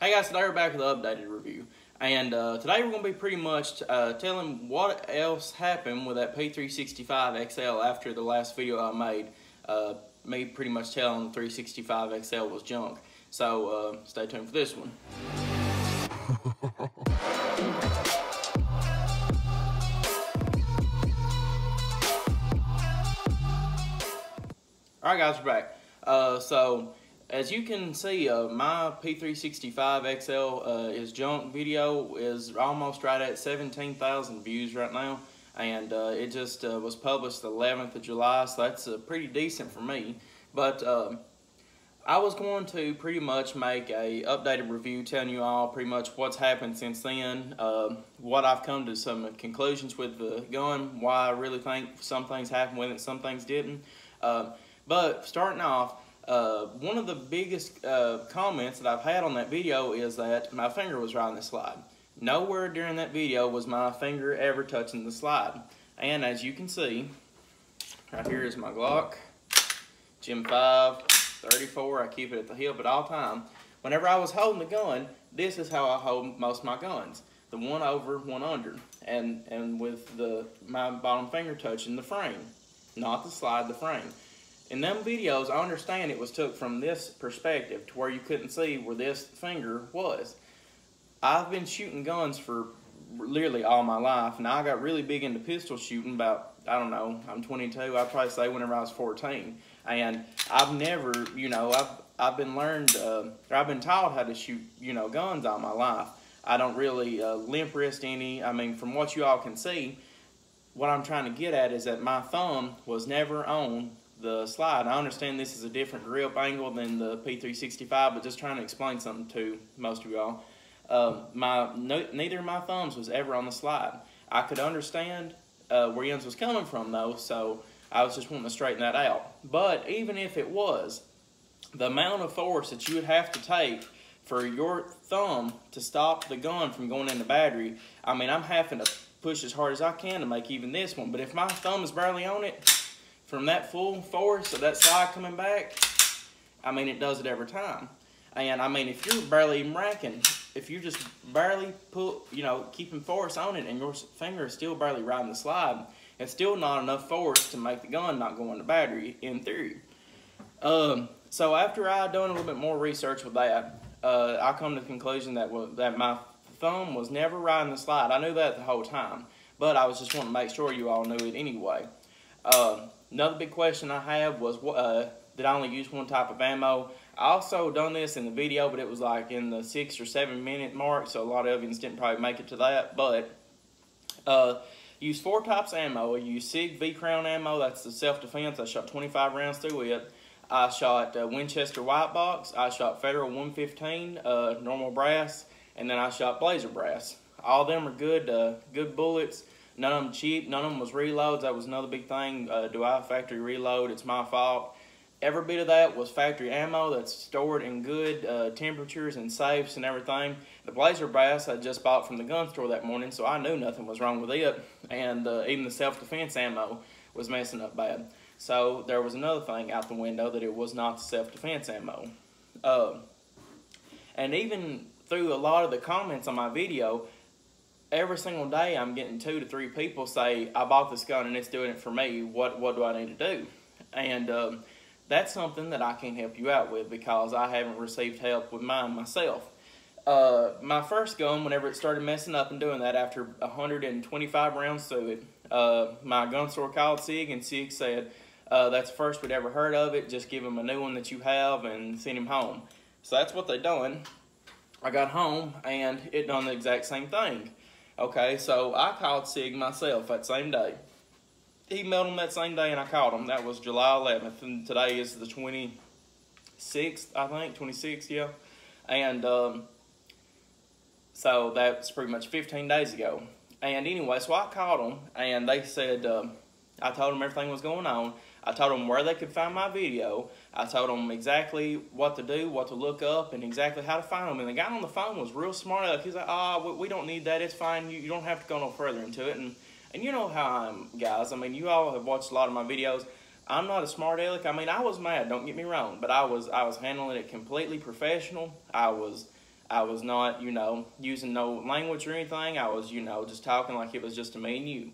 Hey guys, today we're back with an updated review. And uh, today we're going to be pretty much uh, telling what else happened with that P365 XL after the last video I made. Uh, me pretty much telling the 365 XL was junk. So uh, stay tuned for this one. Alright guys, we're back. Uh, so as you can see, uh, my P365 XL uh, is junk video is almost right at 17,000 views right now. And uh, it just uh, was published the 11th of July, so that's uh, pretty decent for me. But um, I was going to pretty much make a updated review telling you all pretty much what's happened since then, um, what I've come to some conclusions with the gun, why I really think some things happened with it, some things didn't. Um, but starting off, uh, one of the biggest uh, comments that I've had on that video is that my finger was riding the slide. Nowhere during that video was my finger ever touching the slide. And as you can see, right here is my Glock, Gen 5, 34. I keep it at the hip at all time. Whenever I was holding the gun, this is how I hold most of my guns. The one over, one under. And, and with the my bottom finger touching the frame. Not the slide, the frame. In them videos, I understand it was took from this perspective to where you couldn't see where this finger was. I've been shooting guns for literally all my life, and I got really big into pistol shooting about, I don't know, I'm 22, I'd probably say whenever I was 14. And I've never, you know, I've, I've been learned, uh, I've been taught how to shoot, you know, guns all my life. I don't really uh, limp wrist any. I mean, from what you all can see, what I'm trying to get at is that my thumb was never on the slide. I understand this is a different grip angle than the P365, but just trying to explain something to most of y'all. Uh, my no, neither of my thumbs was ever on the slide. I could understand uh, where Jens was coming from though, so I was just wanting to straighten that out. But even if it was, the amount of force that you would have to take for your thumb to stop the gun from going in the battery, I mean, I'm having to push as hard as I can to make even this one. But if my thumb is barely on it, from that full force of that slide coming back, I mean, it does it every time. And I mean, if you're barely even racking, if you just barely pull, you know, keeping force on it and your finger is still barely riding the slide, it's still not enough force to make the gun not go in the battery, in theory. Um, so after I done a little bit more research with that, uh, I come to the conclusion that that my thumb was never riding the slide. I knew that the whole time, but I was just wanting to make sure you all knew it anyway. Um, Another big question I have was, uh, did I only use one type of ammo? I also done this in the video, but it was like in the six or seven minute mark, so a lot of you didn't probably make it to that. But uh, use four types of ammo. I used SIG V-Crown ammo, that's the self-defense. I shot 25 rounds through it. I shot uh, Winchester White Box. I shot Federal 115, uh, normal brass, and then I shot Blazer brass. All of them are good, uh, good bullets. None of them cheap. None of them was reloads. That was another big thing. Uh, do I have factory reload? It's my fault. Every bit of that was factory ammo that's stored in good uh, temperatures and safes and everything. The Blazer Brass I just bought from the gun store that morning, so I knew nothing was wrong with it. And uh, even the self-defense ammo was messing up bad. So there was another thing out the window that it was not self-defense ammo. Uh, and even through a lot of the comments on my video, every single day I'm getting two to three people say, I bought this gun and it's doing it for me. What, what do I need to do? And um, that's something that I can't help you out with because I haven't received help with mine myself. Uh, my first gun, whenever it started messing up and doing that after 125 rounds through it, uh, my gun store called SIG and SIG said, uh, that's the first we'd ever heard of it. Just give him a new one that you have and send him home. So that's what they done. I got home and it done the exact same thing. Okay, so I called SIG myself that same day. He emailed him that same day and I called him. That was July 11th and today is the 26th, I think, 26th, yeah. And um, so that's pretty much 15 days ago. And anyway, so I called them and they said, um, I told them everything was going on. I told them where they could find my video. I told them exactly what to do, what to look up, and exactly how to find them. And the guy on the phone was real smart. Like he's like, "Ah, oh, we don't need that. It's fine. You, you don't have to go no further into it." And and you know how I'm, guys. I mean, you all have watched a lot of my videos. I'm not a smart aleck. I mean, I was mad. Don't get me wrong, but I was I was handling it completely professional. I was I was not, you know, using no language or anything. I was, you know, just talking like it was just a me and you.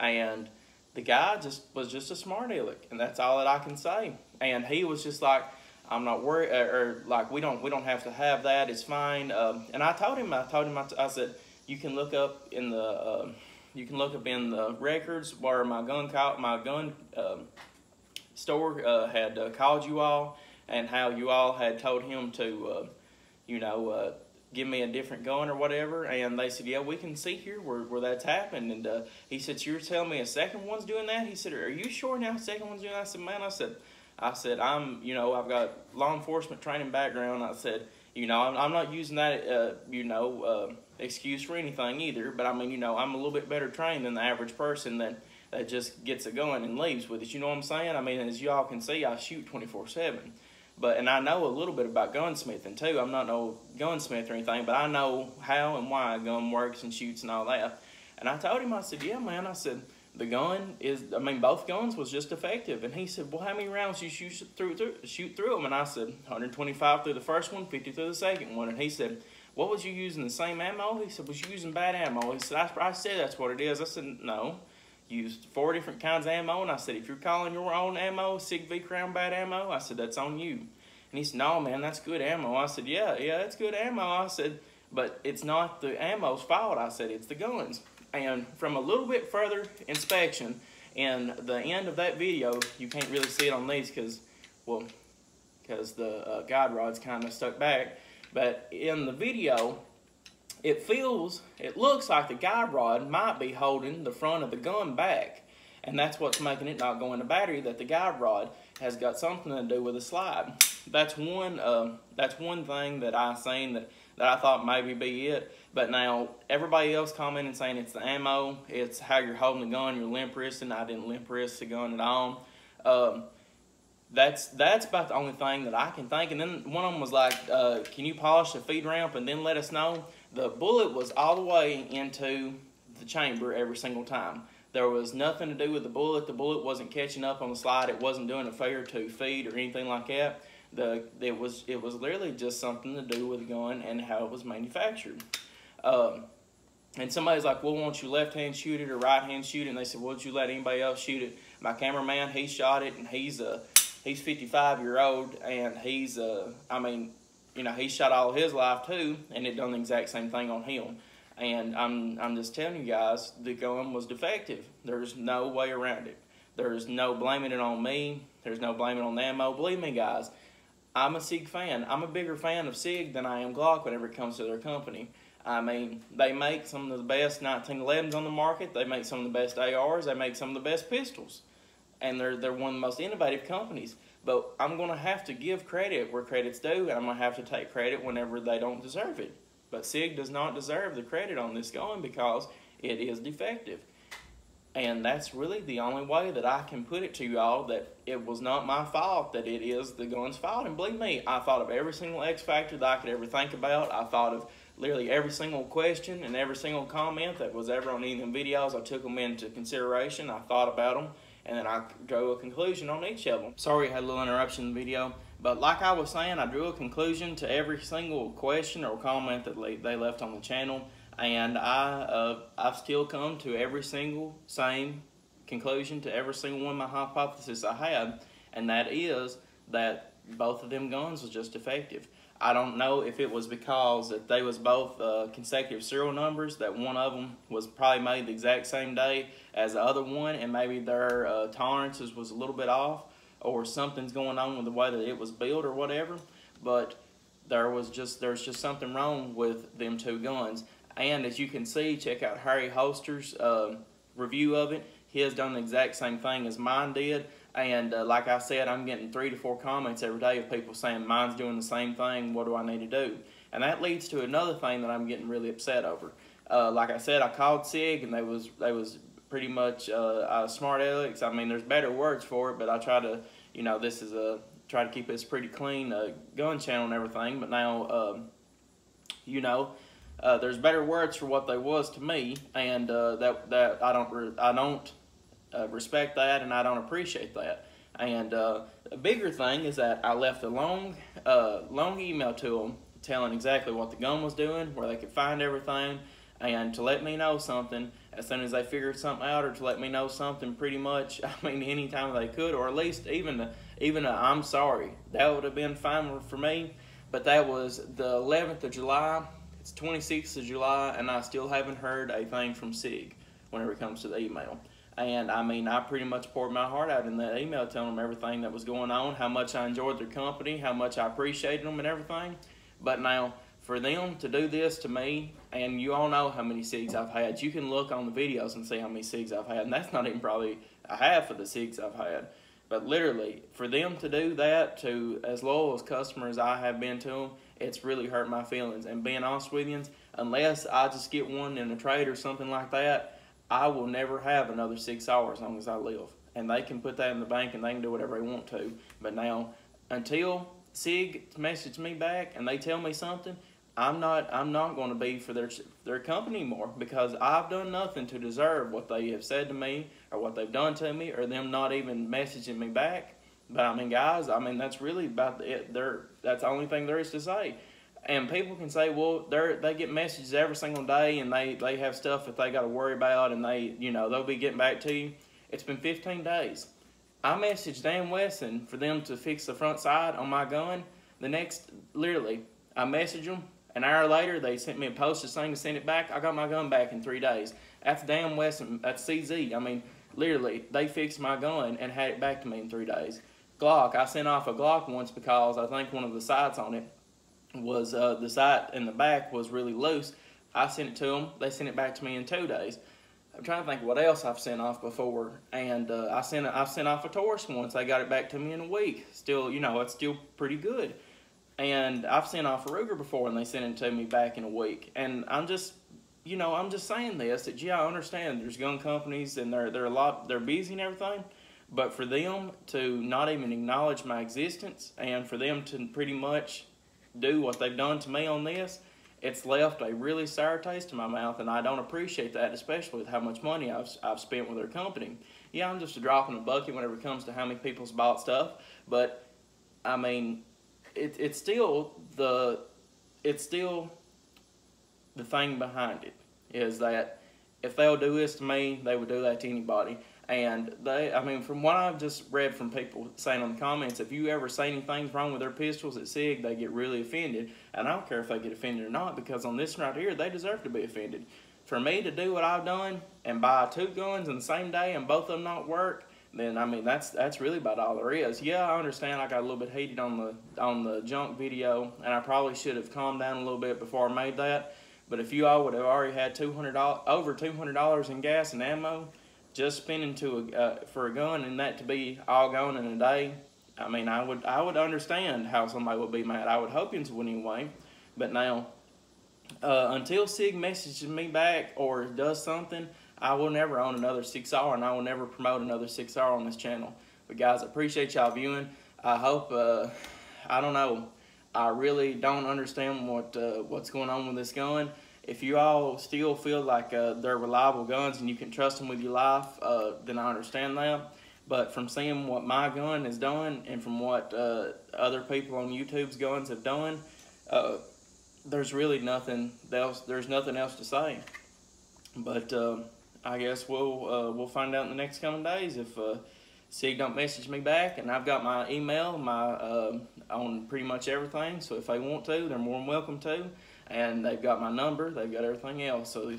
And the guy just was just a smart aleck, and that's all that I can say. And he was just like, I'm not worried, or, or like we don't we don't have to have that. It's fine. Um, and I told him, I told him, I, said, you can look up in the, uh, you can look up in the records where my gun call, my gun um, store uh, had uh, called you all, and how you all had told him to, uh, you know uh, give me a different gun or whatever. And they said, yeah, we can see here where, where that's happened. And uh, he said, you're telling me a second one's doing that? He said, are you sure now a second one's doing that? I said, man, I said, I said, I'm, you know, I've got law enforcement training background. I said, you know, I'm, I'm not using that, uh, you know, uh, excuse for anything either. But I mean, you know, I'm a little bit better trained than the average person that, that just gets a gun and leaves with it. You know what I'm saying? I mean, as y'all can see, I shoot 24 7. But and I know a little bit about gunsmithing too. I'm not no gunsmith or anything, but I know how and why a gun works and shoots and all that. And I told him, I said, yeah, man. I said the gun is. I mean, both guns was just effective. And he said, well, how many rounds you shoot through, through shoot through them? And I said, 125 through the first one, 50 through the second one. And he said, what was you using the same ammo? He said, was you using bad ammo? He said, I, I said that's what it is. I said, no used four different kinds of ammo, and I said, if you're calling your own ammo SIG V Crown bad ammo, I said, that's on you. And he said, no, man, that's good ammo. I said, yeah, yeah, that's good ammo. I said, but it's not the ammo's fault. I said, it's the guns. And from a little bit further inspection, and the end of that video, you can't really see it on these because, well, because the uh, guide rod's kind of stuck back. But in the video, it feels, it looks like the guide rod might be holding the front of the gun back. And that's what's making it not go in the battery, that the guide rod has got something to do with the slide. That's one, uh, that's one thing that I seen that, that I thought maybe be it. But now everybody else commenting saying it's the ammo, it's how you're holding the gun, you're limp wristing. I didn't limp wrist the gun at all. Um, that's that's about the only thing that I can think. And then one of them was like, uh, "Can you polish the feed ramp and then let us know?" The bullet was all the way into the chamber every single time. There was nothing to do with the bullet. The bullet wasn't catching up on the slide. It wasn't doing a failure to feed or anything like that. The it was it was literally just something to do with the gun and how it was manufactured. Um, and somebody's like, well, won't you left hand shoot it or right hand shoot it? And they said, won't you let anybody else shoot it? My cameraman, he shot it, and he's a he's 55 year old, and he's uh, I mean, you know, he shot all his life too, and it done the exact same thing on him. And I'm I'm just telling you guys, the gun was defective. There's no way around it. There's no blaming it on me. There's no blaming on the ammo. Believe me, guys, I'm a SIG fan. I'm a bigger fan of SIG than I am Glock whenever it comes to their company. I mean, they make some of the best 1911s on the market. They make some of the best ARs. They make some of the best pistols. And they're, they're one of the most innovative companies. But I'm going to have to give credit where credit's due, and I'm going to have to take credit whenever they don't deserve it. But SIG does not deserve the credit on this gun because it is defective. And that's really the only way that I can put it to y'all that it was not my fault, that it is the gun's fault. And believe me, I thought of every single X factor that I could ever think about. I thought of literally every single question and every single comment that was ever on any of them videos. I took them into consideration. I thought about them, and then I drew a conclusion on each of them. Sorry I had a little interruption in the video. But like I was saying, I drew a conclusion to every single question or comment that they left on the channel and I uh, I've still come to every single same conclusion to every single one of my hypotheses I had, and that is that both of them guns was just effective. I don't know if it was because that they was both uh, consecutive serial numbers, that one of them was probably made the exact same day as the other one, and maybe their uh, tolerances was a little bit off, or something's going on with the way that it was built or whatever. But there was just there's just something wrong with them two guns. And as you can see, check out Hairy Holster's uh, review of it. He has done the exact same thing as mine did. And uh, like I said, I'm getting three to four comments every day of people saying, mine's doing the same thing, what do I need to do? And that leads to another thing that I'm getting really upset over. Uh, like I said, I called SIG and they was they was pretty much uh, smart Alex. I mean, there's better words for it, but I try to, you know, this is a try to keep this pretty clean uh, gun channel and everything. But now, um, you know, uh, there's better words for what they was to me, and uh, that that I don't I don't uh, respect that, and I don't appreciate that. And uh, a bigger thing is that I left a long uh, long email to them telling exactly what the gun was doing, where they could find everything, and to let me know something as soon as they figured something out, or to let me know something pretty much. I mean, anytime they could, or at least even even i I'm sorry. That would have been fine for me. But that was the 11th of July. It's 26th of July, and I still haven't heard a thing from SIG whenever it comes to the email. And I mean, I pretty much poured my heart out in that email telling them everything that was going on, how much I enjoyed their company, how much I appreciated them, and everything. But now, for them to do this to me, and you all know how many SIGs I've had. You can look on the videos and see how many SIGs I've had, and that's not even probably a half of the SIGs I've had. But literally, for them to do that to as loyal as customers I have been to them, it's really hurt my feelings. And being honest with you, unless I just get one in a trade or something like that, I will never have another SIG Sauer as long as I live. And they can put that in the bank and they can do whatever they want to. But now, until SIG message me back and they tell me something, I'm not I'm not going to be for their their company anymore because I've done nothing to deserve what they have said to me or what they've done to me or them not even messaging me back. But I mean, guys, I mean that's really about it. They're that's the only thing there is to say. And people can say, well, they they get messages every single day and they they have stuff that they got to worry about and they you know they'll be getting back to you. It's been 15 days. I messaged Dan Wesson for them to fix the front side on my gun. The next, literally, I messaged them an hour later, they sent me a postage saying to send it back. I got my gun back in three days. That's Dan Wesson. That's CZ. I mean, literally, they fixed my gun and had it back to me in three days. Glock, I sent off a Glock once because I think one of the sights on it was, uh, the sight in the back was really loose. I sent it to them. They sent it back to me in two days. I'm trying to think what else I've sent off before, and uh, I sent I sent off a Taurus once. They got it back to me in a week. Still, you know, it's still pretty good. And I've sent off a Ruger before and they sent it to me back in a week. And I'm just, you know, I'm just saying this that, yeah, I understand there's gun companies and they're, they're a lot, they're busy and everything. But for them to not even acknowledge my existence and for them to pretty much do what they've done to me on this, it's left a really sour taste in my mouth, and I don't appreciate that, especially with how much money I've, I've spent with their company. Yeah, I'm just a drop in the bucket whenever it comes to how many people's bought stuff, but I mean, it, it's still the it's still the thing behind it is that if they'll do this to me, they would do that to anybody. And they, I mean, from what I've just read from people saying on the comments, if you ever say anything's wrong with their pistols at SIG, they get really offended. And I don't care if they get offended or not, because on this right here, they deserve to be offended. For me to do what I've done and buy two guns in the same day and both of them not work, then I mean that's that's really about all there is. Yeah, I understand I got a little bit heated on the on the junk video, and I probably should have calmed down a little bit before I made that. But if you all would have already had two hundred dollars, over two hundred dollars in gas and ammo, just spending to a, uh, for a gun and that to be all gone in a day, I mean I would I would understand how somebody would be mad. I would hope you would anyway. But now, uh, until Sig messages me back or does something I will never own another SIG Sauer and I will never promote another SIG Sauer on this channel. But guys, I appreciate y'all viewing. I hope, uh, I don't know, I really don't understand what uh, what's going on with this gun. If you all still feel like uh, they're reliable guns and you can trust them with your life, uh, then I understand that. But from seeing what my gun has done and from what uh, other people on YouTube's guns have done, uh, there's really nothing else. There's nothing else to say. But I guess we'll uh, we'll find out in the next coming days if uh, SIG don't message me back. And I've got my email, my uh, on pretty much everything. So if they want to, they're more than welcome to. And they've got my number. They've got everything else. So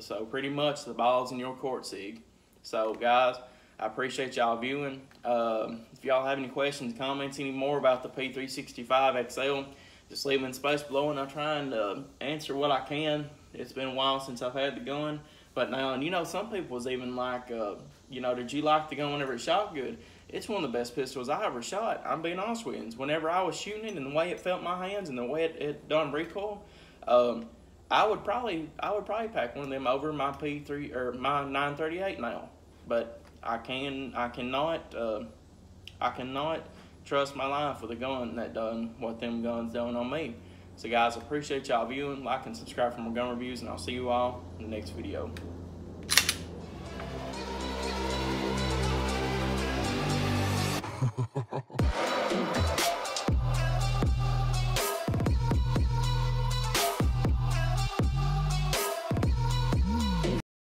so pretty much the ball's in your court, SIG. So guys, I appreciate y'all viewing. Um, if y'all have any questions, comments, any more about the P365 XL, just leave them in space below, and I'll try and answer what I can. It's been a while since I've had the gun. But now, and you know, some people was even like, uh, you know, did you like the gun whenever it shot good? It's one of the best pistols I ever shot. I'm being honest with you. Whenever I was shooting it and the way it felt in my hands and the way it, it done recoil, um, I would probably I would probably pack one of them over my P3 or my 938 now. But I can I cannot uh, I cannot trust my life with a gun that done what them guns done on me. So guys, appreciate y'all viewing, like, and subscribe for more gun reviews, and I'll see you all in the next video.